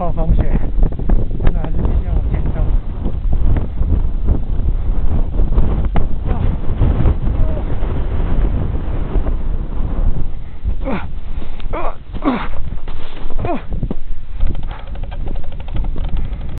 暴风雪。